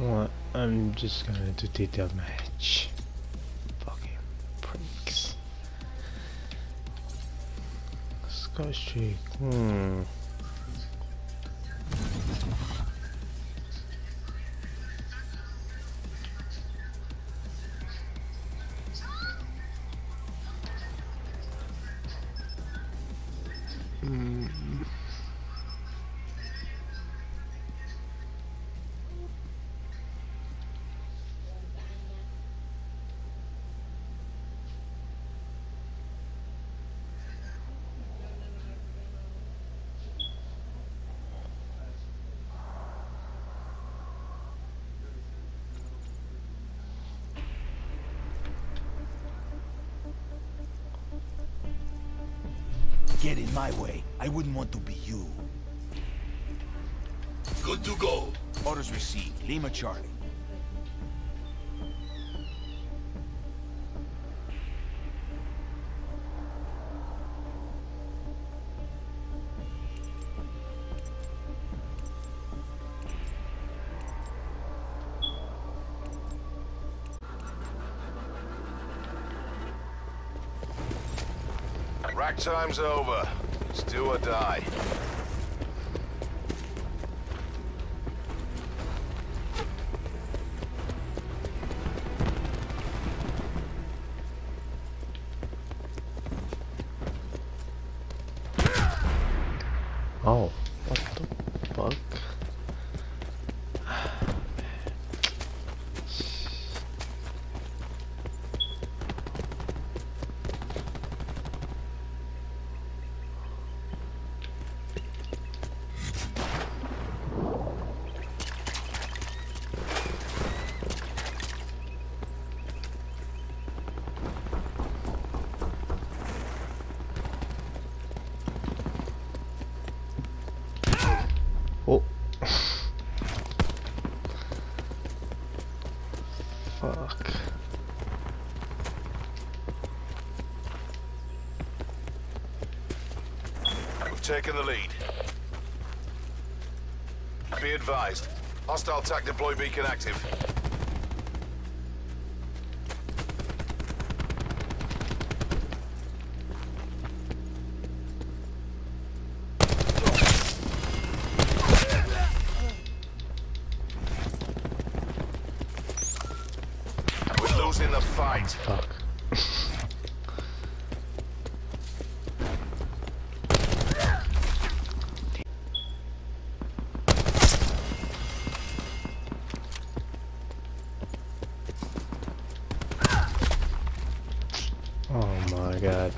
What? I'm just gonna do detail match. Fucking pricks. Scott Streak. Hmm. Get in my way. I wouldn't want to be you. Good to go. Orders received. Lima Charlie. Time's over. It's do or die. Oh, what the fuck? Oh. Fuck. We've the lead. Be advised. Hostile TAC deploy beacon active. We're losing the fight. Fuck. Oh my god.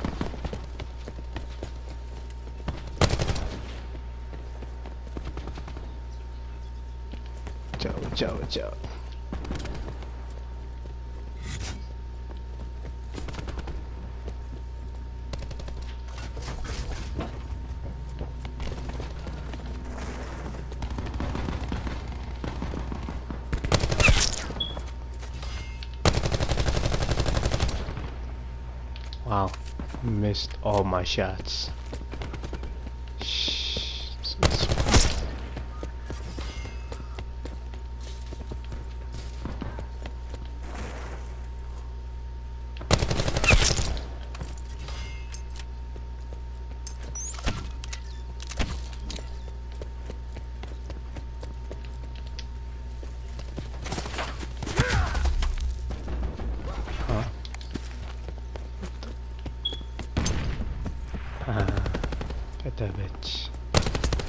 Ciao, ciao, ciao. Wow, missed all my shots. Shh. s- s- Huh? Ah, get that bitch.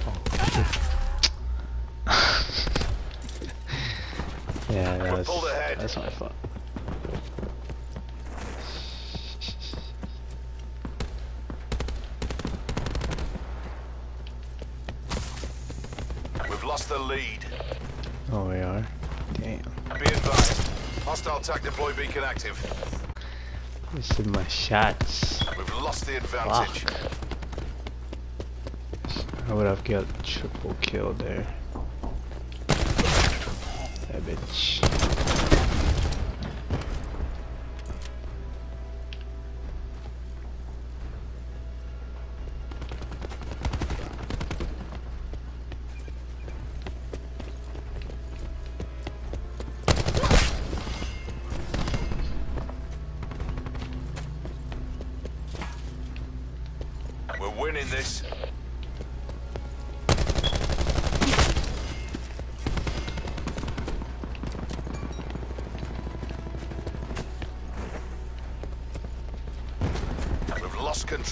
Oh, shit. yeah, that's, pulled ahead. that's my fault. We've lost the lead. Oh, we are? Damn. Be advised. Hostile TAC deploy beacon active. Missing my shots. We've lost the advantage. Fuck. I would have got triple kill there. That bitch.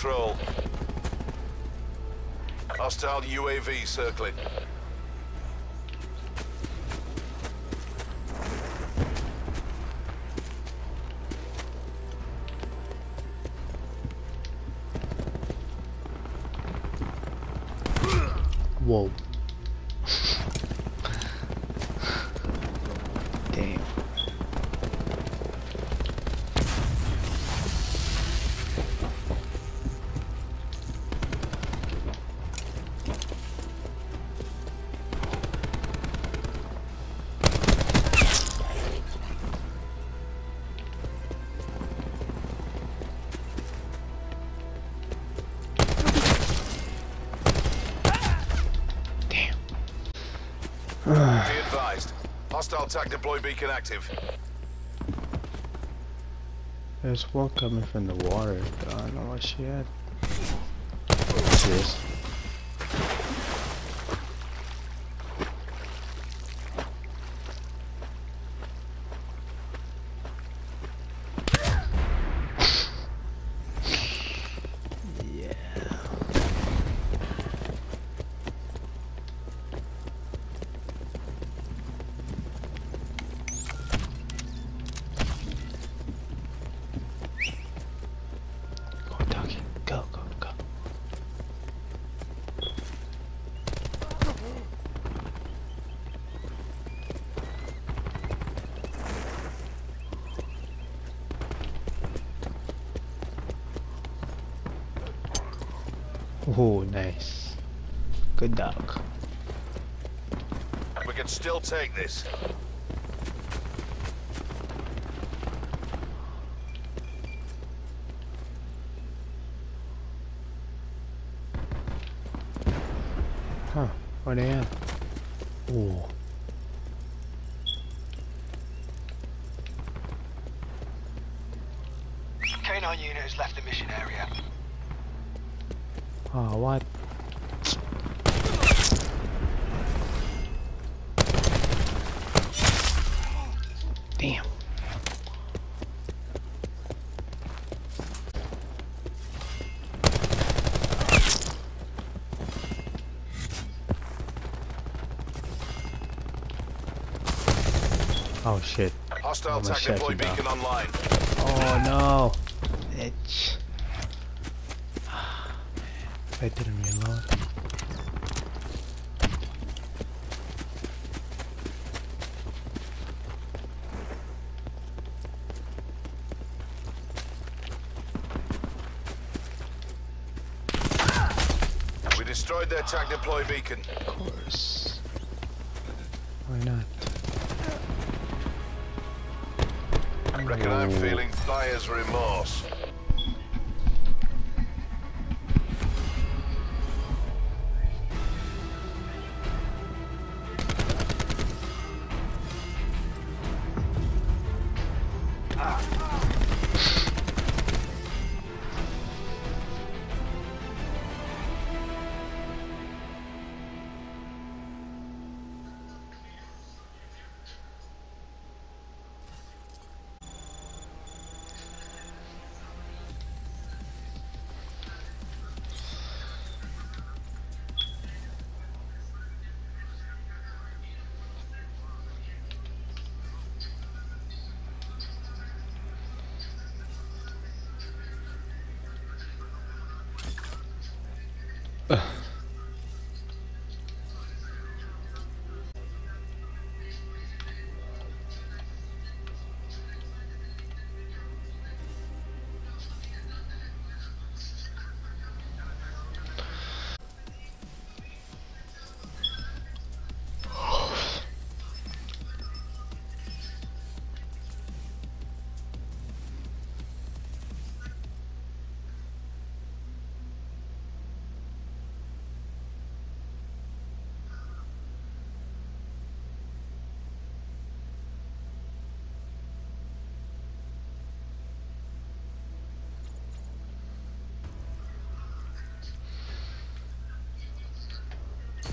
Control. Hostile UAV circling. TAC deploy beacon active. There's one coming from the water. I don't know what she had. What's this? Yeah. Go, doggy. Go, go, go. Oh, nice. Good dog. We can still take this. Huh. Where they at? Oh. K9 unit has left the mission area. Oh, what? Hostile Almost TAC shut deploy you down. online. Oh no. Bitch. I didn't reload. We destroyed their TAC deploy beacon. Of course. Why not? Feeling buyer's remorse.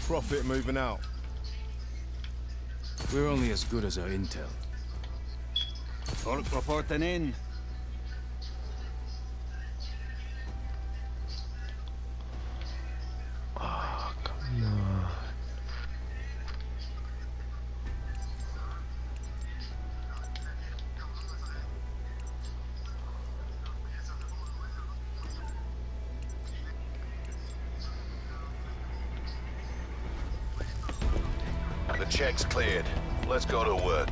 Profit moving out. We're only as good as our intel. Folk reporting in. Check's cleared. Let's go to work.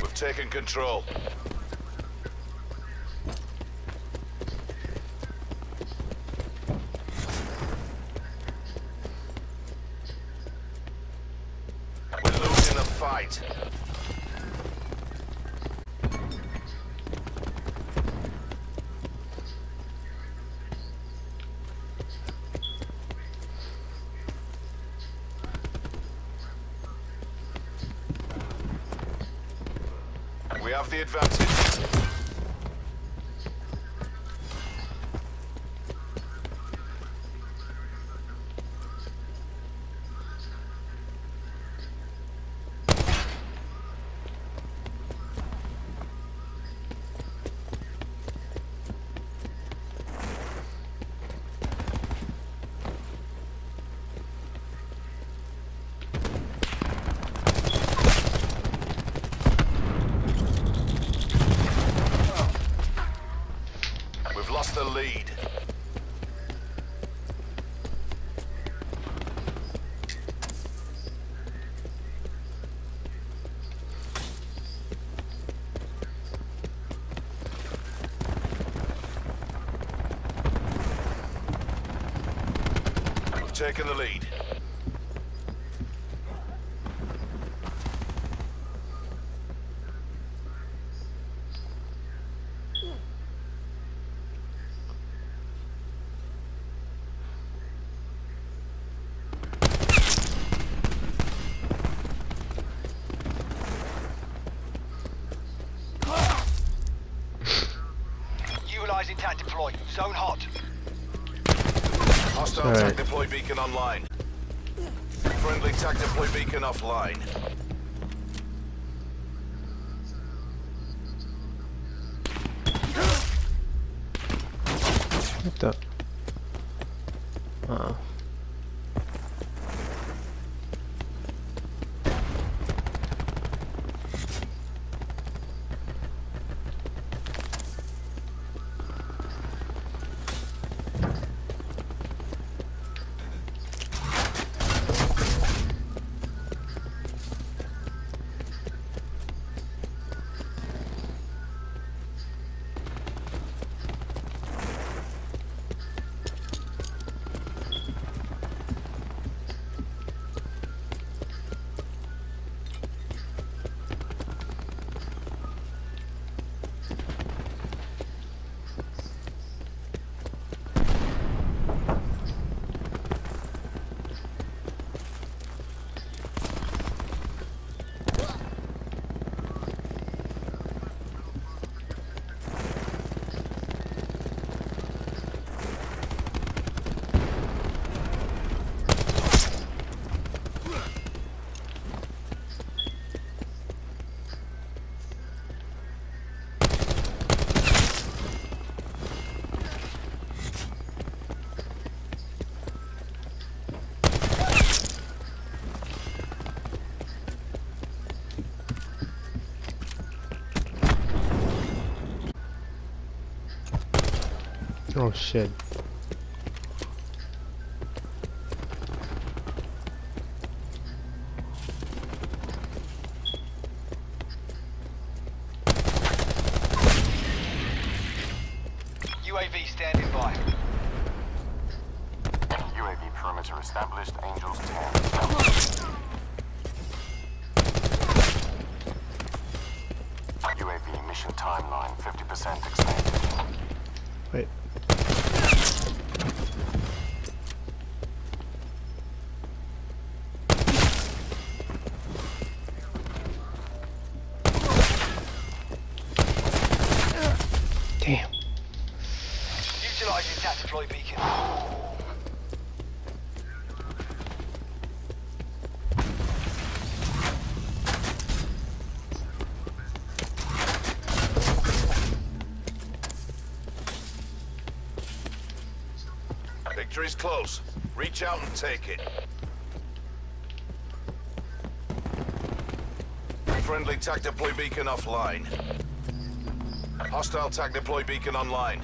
We've taken control. We taken the lead. Utilizing TAC deploy. Zone hot. Hostile Alright. TAC deploy beacon online. Friendly TAC deploy beacon offline. What the? Oh shit. Close. Reach out and take it. Friendly TAC deploy beacon offline. Hostile TAC deploy beacon online.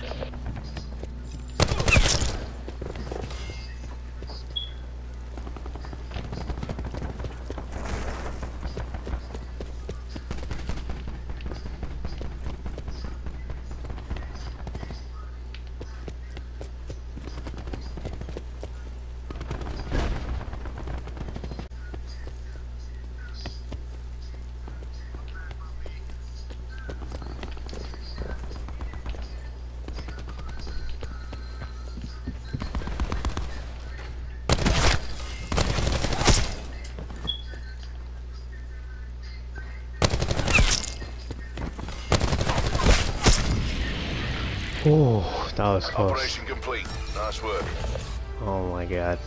That was close. Operation complete. Nice work. Oh my god.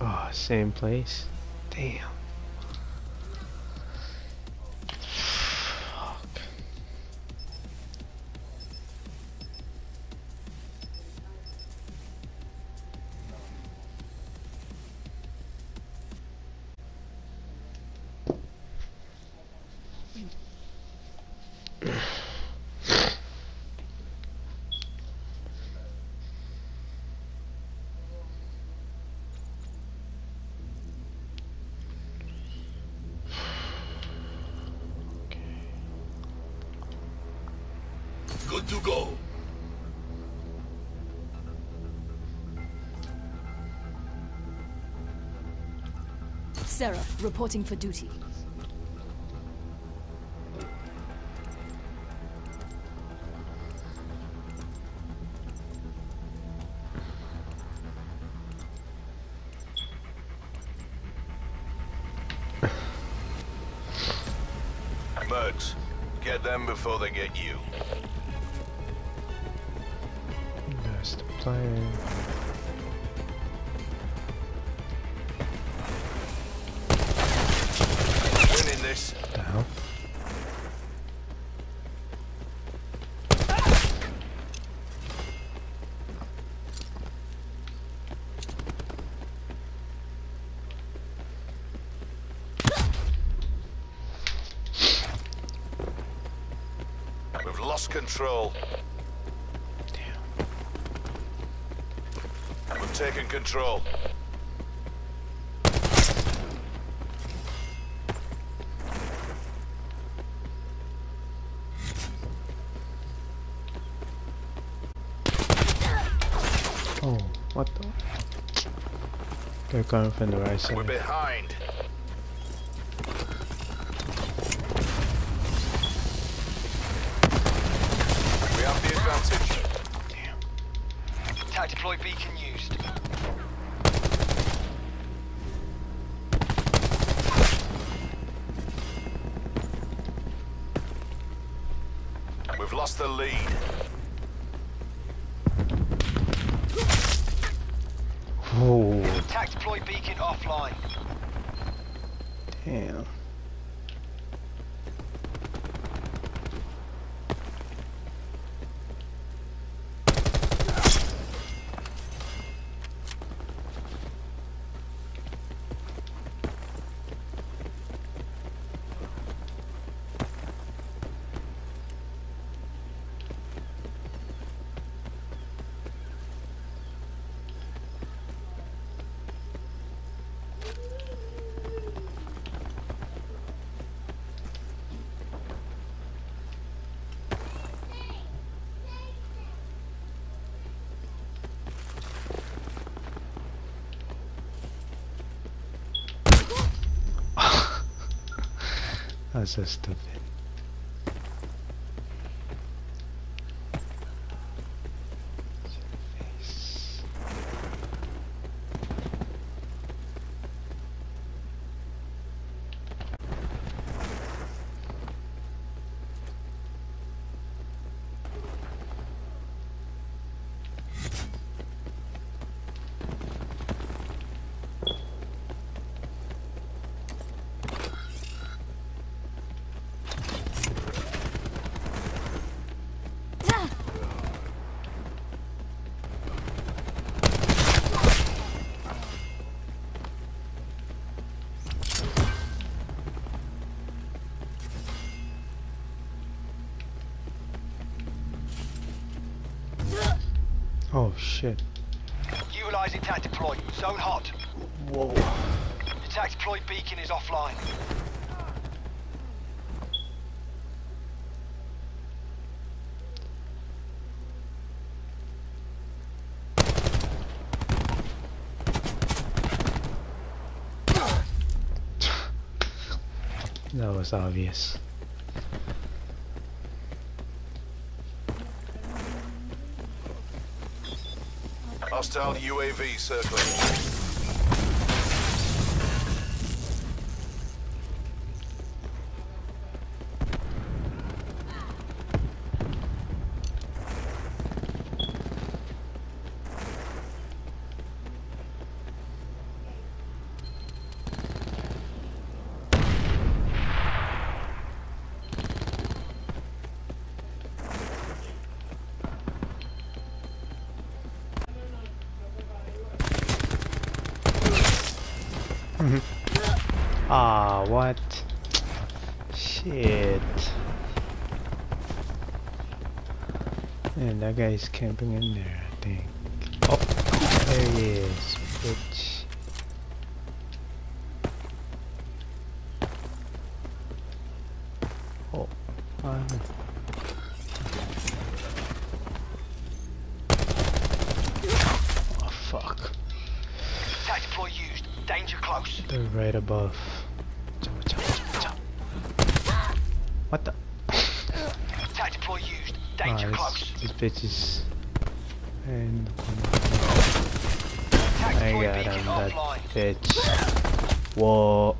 Oh, same place. Damn. Seraph, reporting for duty. We've lost control. Damn. We've taken control. Oh, what the? They're coming from the right side. We're behind. Beacon used. We've lost the lead. Oh, TAC deploy beacon offline. damn. That's so stupid. Oh shit. Utilise attack deploy. Zone hot. Whoa. Attack deploy beacon is offline. That was obvious. Hostile UAV circling. What? Shit. And that guy's camping in there, I think. Oh, there he is, bitch. Oh, um, oh fuck. Attack deploy used. Danger close. They're right above. Watch out, watch out, watch out, watch out. What the? Attack deploy used. Ah, Danger this, close. this bitch is in the corner. Attack I deploy got beacon him, that offline. bitch. Whoa.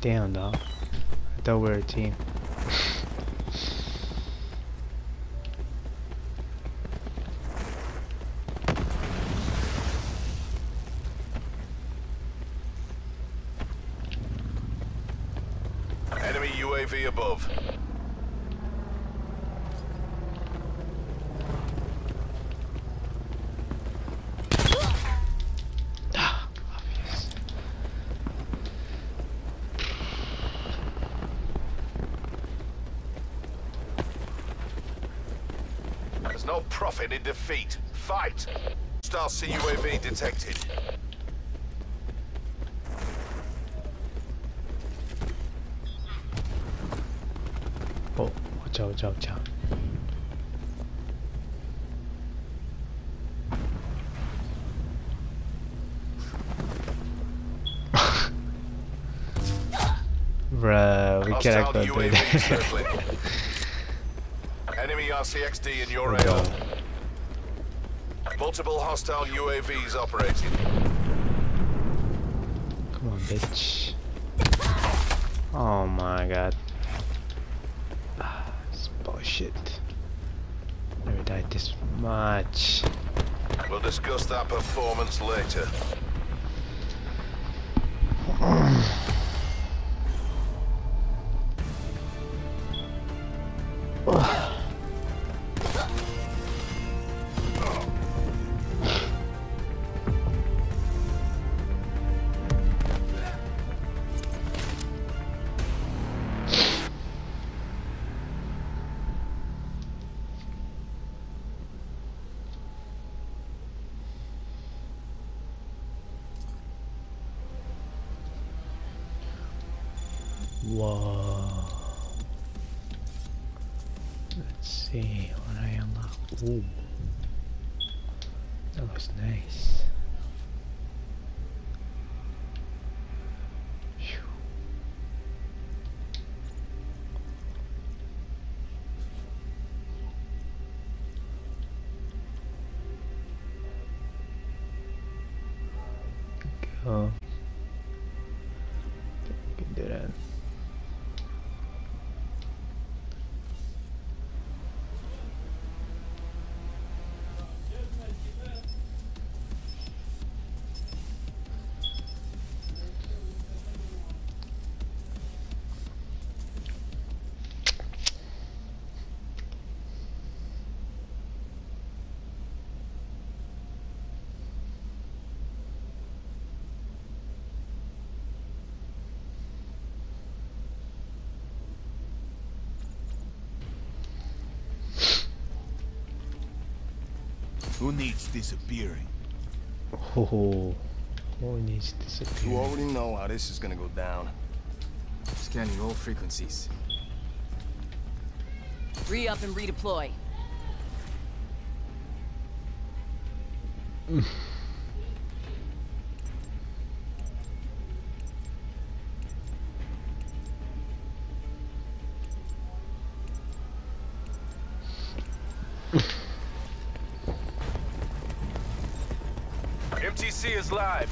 Damn, dog. Were a team. Enemy UAV above. Obvious. There's no profit in defeat. Fight! Hostile CUAV detected. Oh, watch out, watch out, watch out. Bruh, we Hostile cannot go through UAV there. circling. Enemy RCXD in your AO. Multiple hostile UAVs operating. Come on, bitch. Oh my god. Ah, this bullshit. Never died this much. We'll discuss that performance later. Go. Who needs disappearing? Oh, who needs disappearing? You already know how this is gonna go down. Scanning all frequencies. Re-up and redeploy.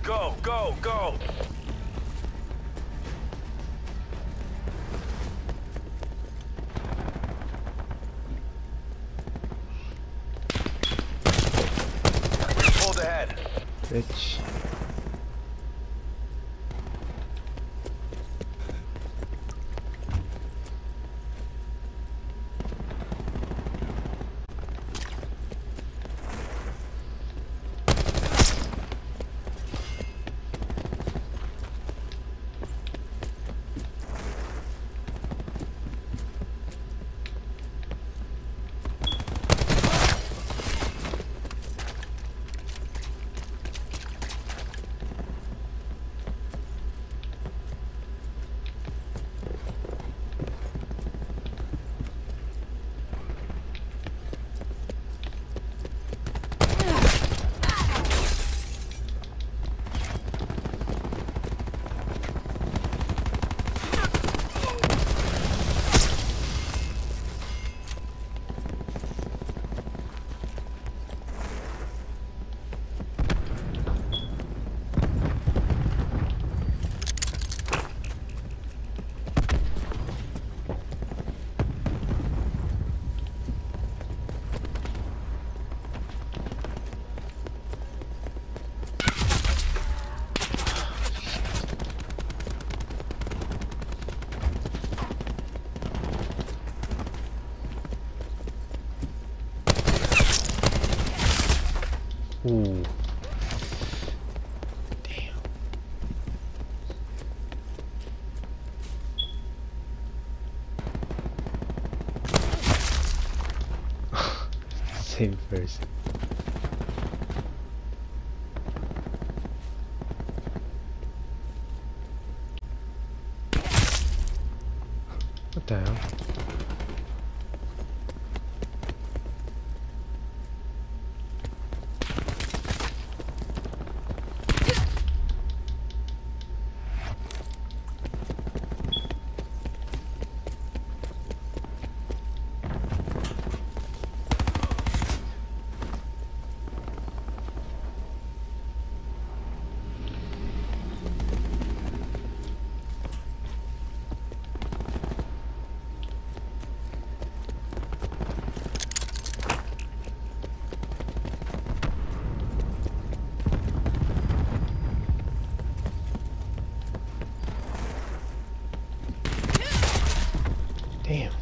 Go, go, go. We pulled ahead. Bitch. Ooh. Damn. Same person. What the hell? Damn.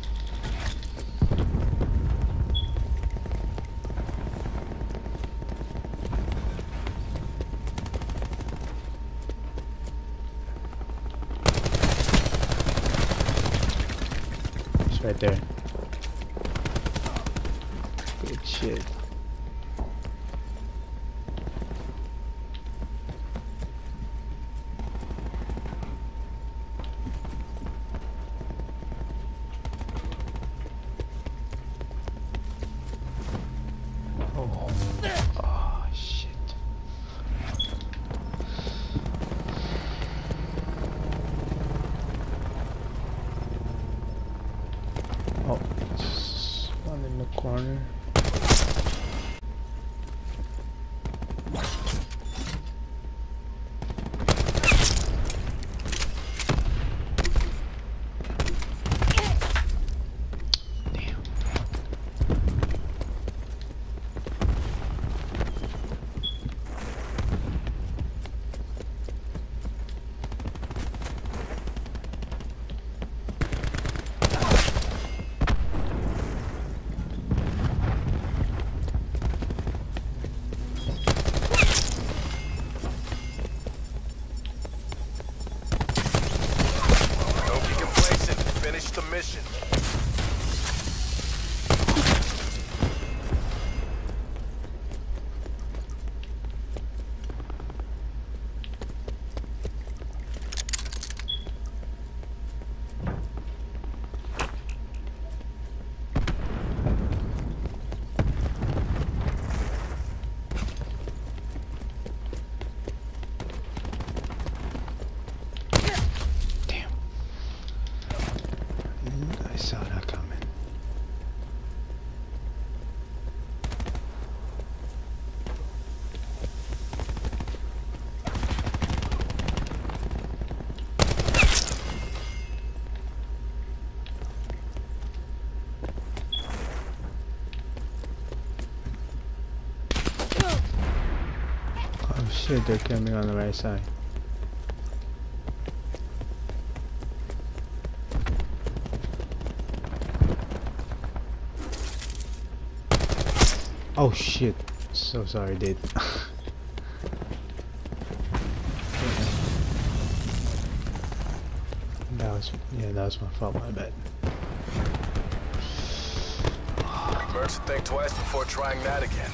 It's right there. Shit, they're coming on the right side. Oh shit. So sorry, dude. that was yeah, that was my fault, my bad. Mercs think twice before trying that again.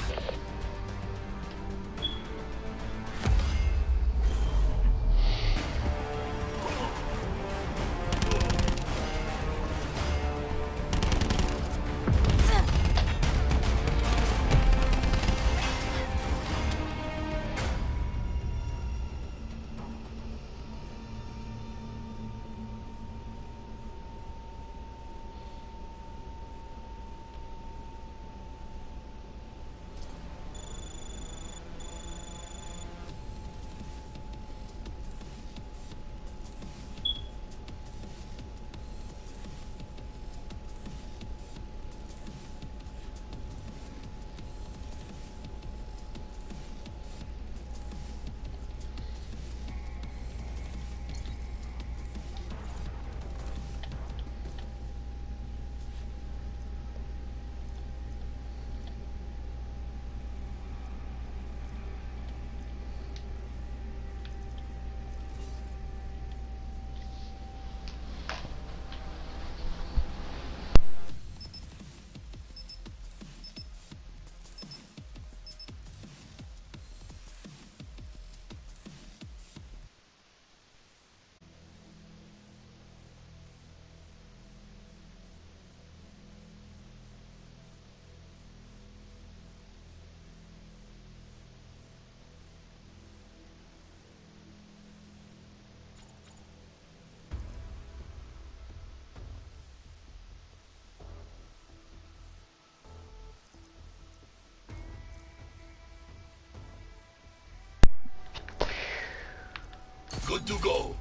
Good to go.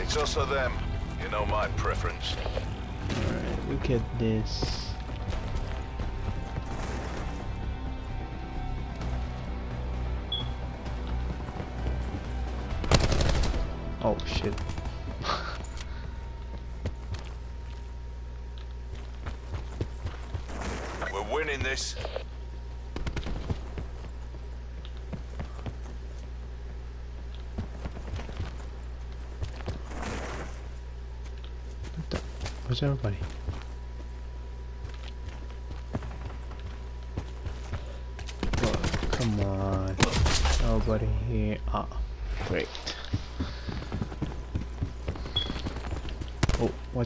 It's us or them. You know my preference. Alright, look at this. Shit. We're winning this. Where's everybody? Oh, come on. Nobody here. Ah, great.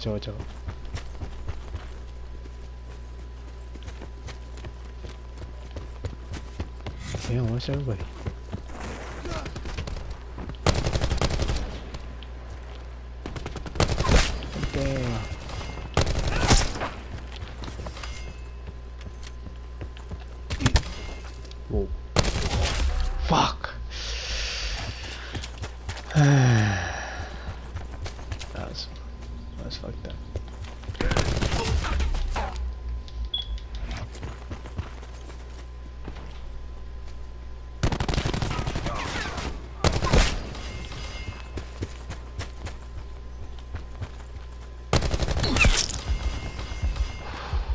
Oh, Watch out, watch out. Damn, where's everybody? Damn. Whoa. Fuck. that's that's fucked up.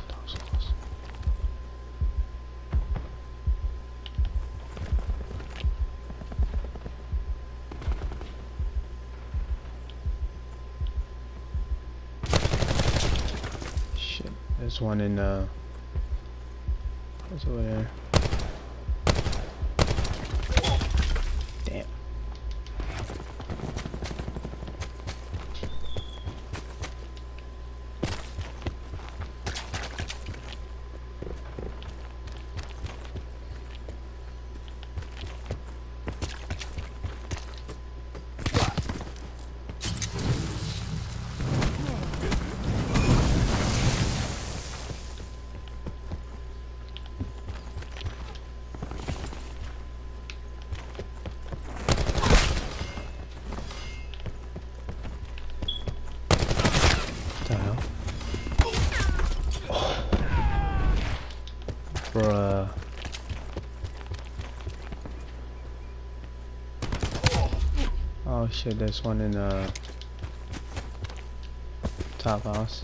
That was close. Shit, there's one in uh what's over there? Damn. the hell? Bruh. Oh shit, there's one in the top house.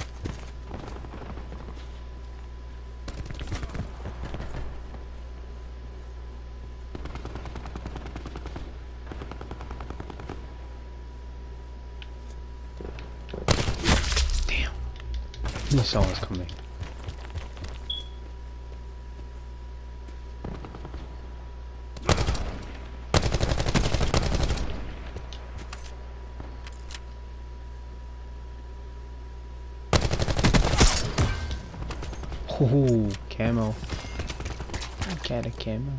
Damn. I knew coming. Ooh, camo. I got a camo.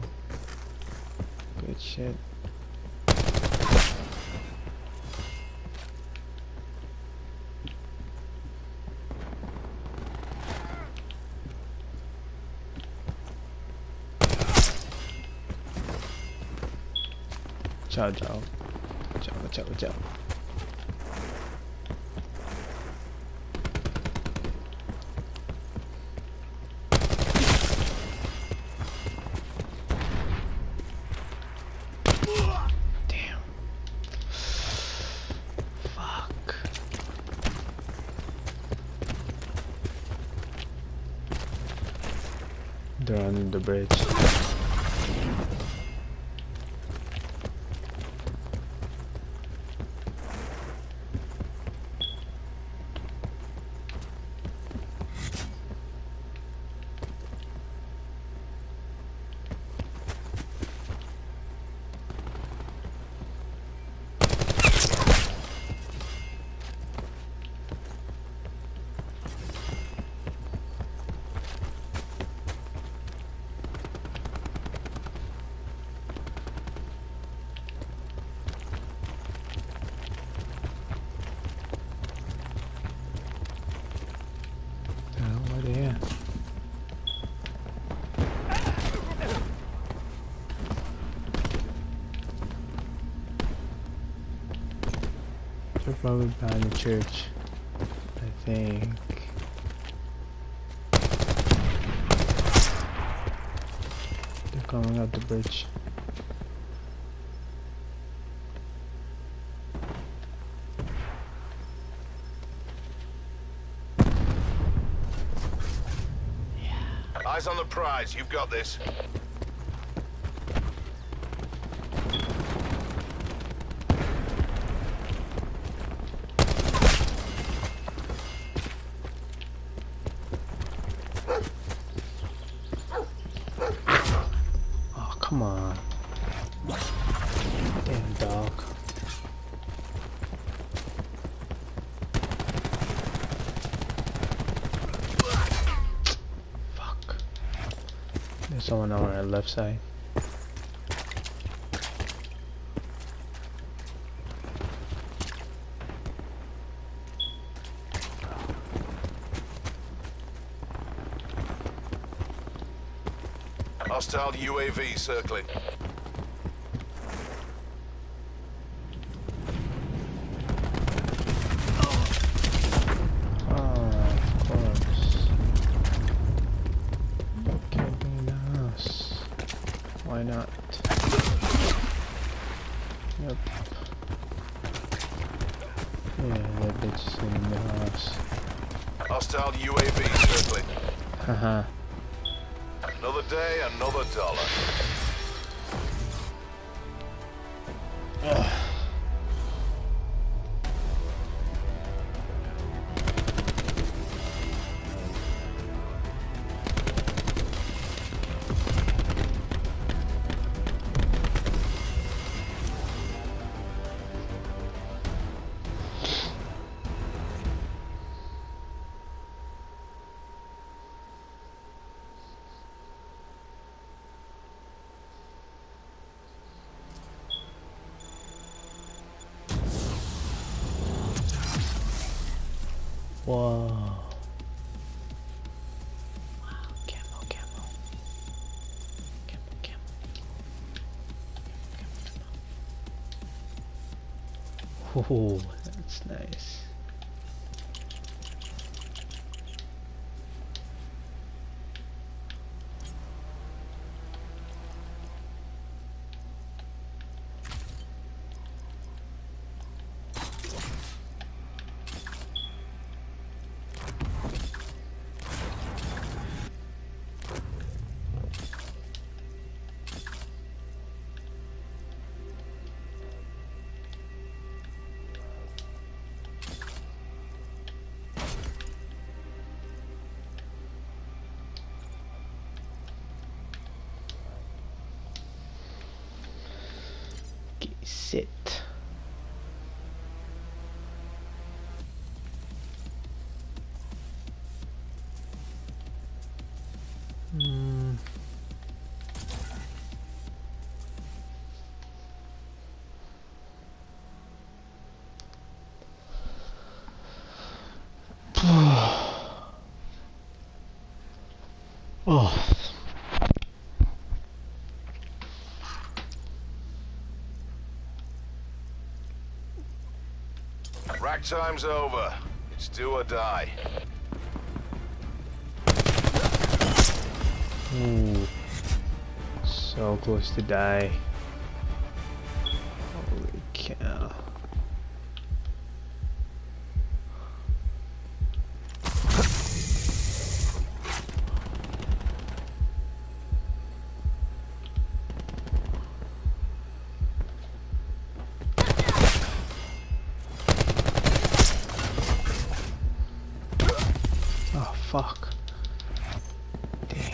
Good shit. Ciao, ciao, ciao. Damn. Fuck. They're on the bridge. The hell, where they at? They're probably behind the church. I think. They're coming up the bridge. Yeah. Eyes on the prize. You've got this. Oh, come on. Damn dog. Someone on our left side. Hostile UAV circling. Oh, that's nice. Oh. Rack time's over. It's do or die. Ooh. So close to die. Holy cow. Oh fuck. Dang.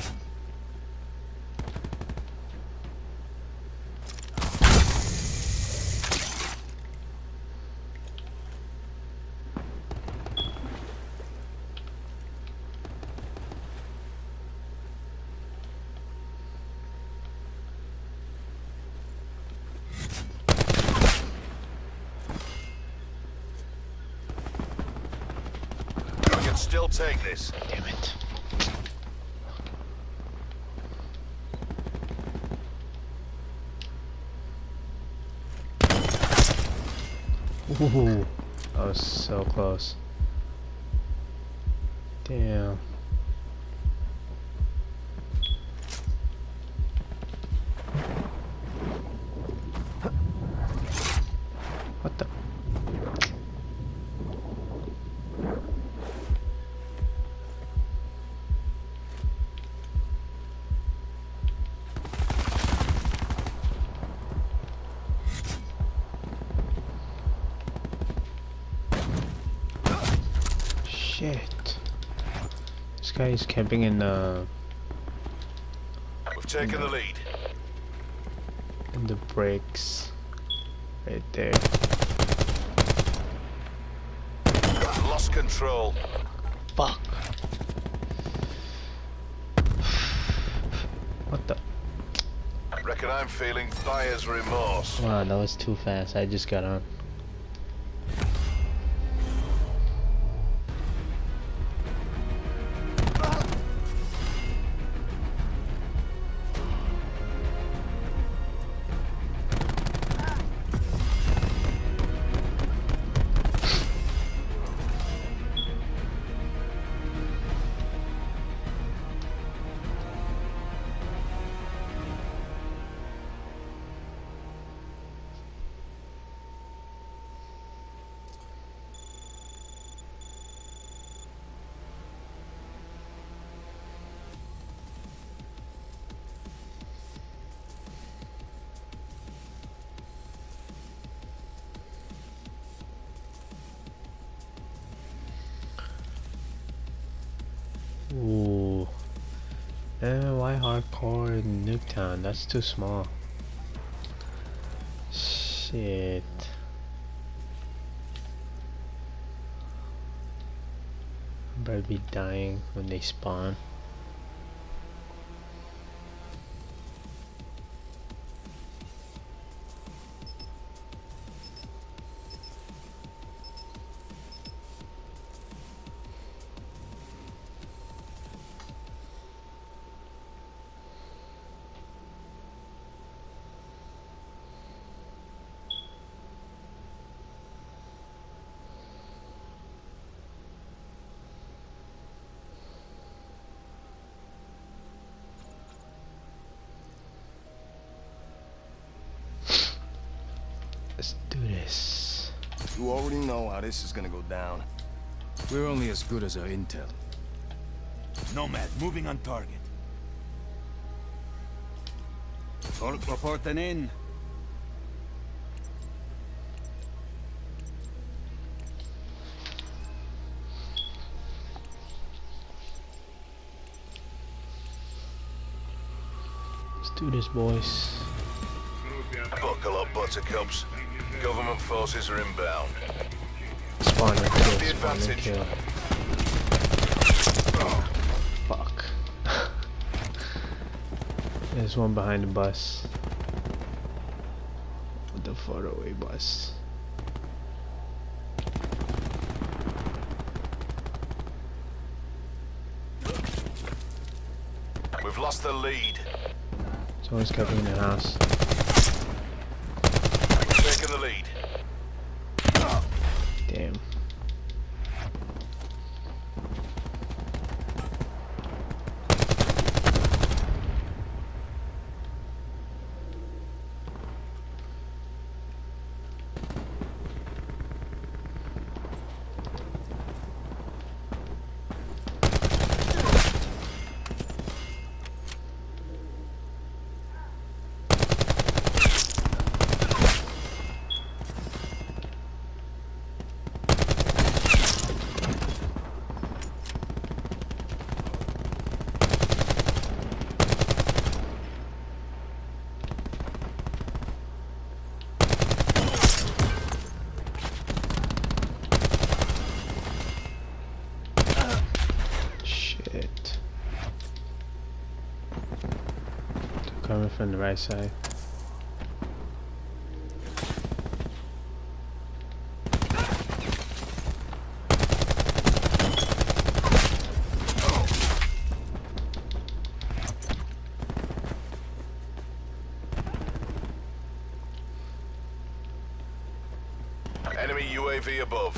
We can still take this. Damn it. Ooh, that was so close. Damn. What the? Shit. This guy is camping in the We've taken the lead. in the brakes. Right there. Lost control. Fuck. What the? reckon I'm feeling buyer's remorse. Wow, that was too fast. I just got on. Ooh. Eh, why hardcore Nuketown? That's too small. Shit. I better be dying when they spawn. How this is gonna go down. We're only as good as our intel. Nomad, moving on target. Torque reporting in. Let's do this, boys. Buckle up, buttercups. Government forces are inbound. Spawn and kill, The spawn and advantage. kill. Fuck. There's one behind the bus. The far away bus. We've lost the lead. Someone's coming in the house. We're taking the lead. Damn. Shit. They're coming from the right side. Enemy UAV above.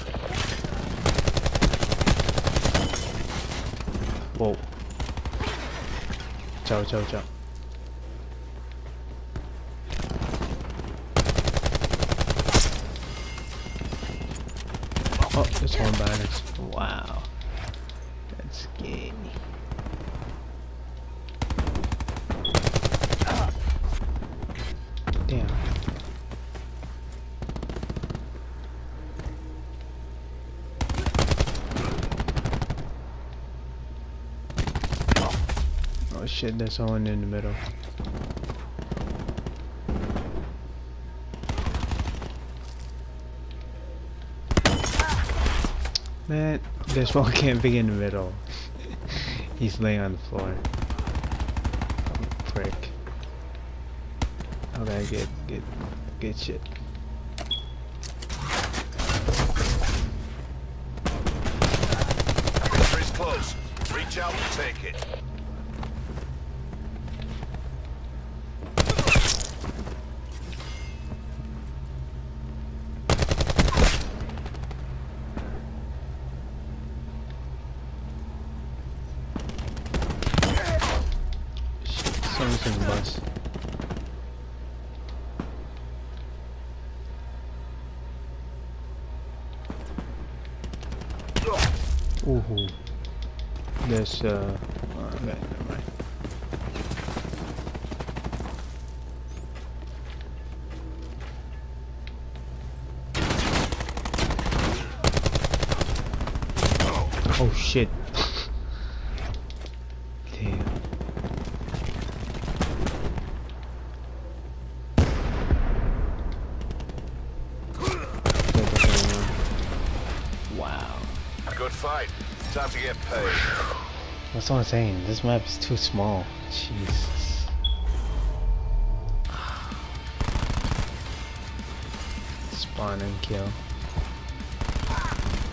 Whoa. Ciao, ciao, ciao. Oh, there's one behind us. Wow. That's gay. Damn. Oh shit, there's someone in the middle. Man, there's one can't be in the middle. He's laying on the floor. Prick. Okay, good, good, good shit. Victory's close. Reach out and take it. Bus. Ooh. There's uh. okay, never mind. Oh shit. That's what I'm saying. This map is too small. Jesus. Spawn and kill.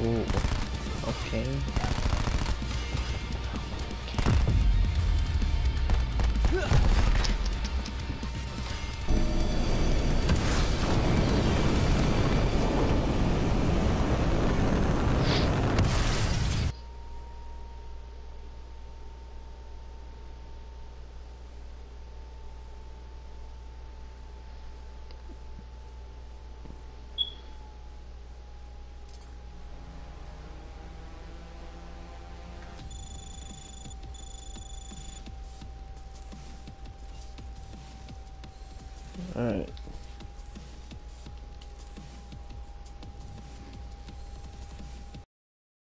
Ooh. Okay.